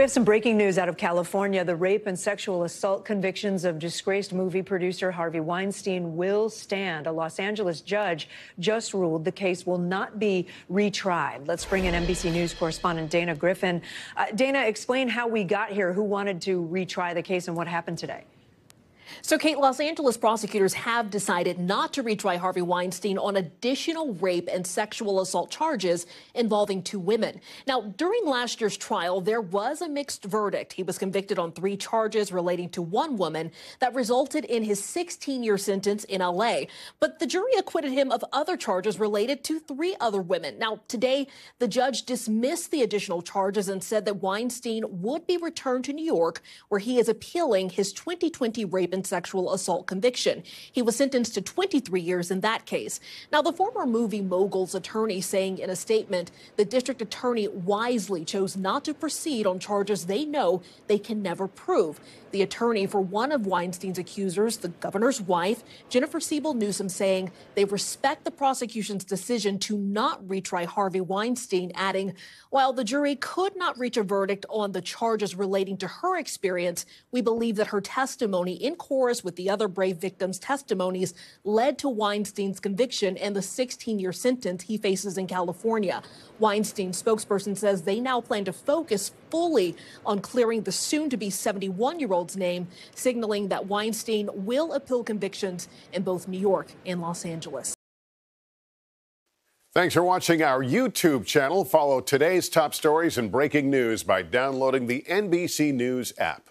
We have some breaking news out of California. The rape and sexual assault convictions of disgraced movie producer Harvey Weinstein will stand. A Los Angeles judge just ruled the case will not be retried. Let's bring in NBC News correspondent Dana Griffin. Uh, Dana, explain how we got here, who wanted to retry the case, and what happened today. So, Kate, Los Angeles prosecutors have decided not to retry Harvey Weinstein on additional rape and sexual assault charges involving two women. Now, during last year's trial, there was a mixed verdict. He was convicted on three charges relating to one woman that resulted in his 16 year sentence in LA. But the jury acquitted him of other charges related to three other women. Now, today, the judge dismissed the additional charges and said that Weinstein would be returned to New York, where he is appealing his 2020 rape and sexual assault conviction. He was sentenced to 23 years in that case. Now, the former movie mogul's attorney saying in a statement the district attorney wisely chose not to proceed on charges they know they can never prove. The attorney for one of Weinstein's accusers, the governor's wife, Jennifer Siebel Newsom, saying they respect the prosecution's decision to not retry Harvey Weinstein, adding, while the jury could not reach a verdict on the charges relating to her experience, we believe that her testimony in chorus with the other brave victims' testimonies led to Weinstein's conviction and the 16 year sentence he faces in California. Weinstein's spokesperson says they now plan to focus fully on clearing the soon to be 71 year old's name, signaling that Weinstein will appeal convictions in both New York and Los Angeles. Thanks for watching our YouTube channel. Follow today's top stories and breaking news by downloading the NBC News app.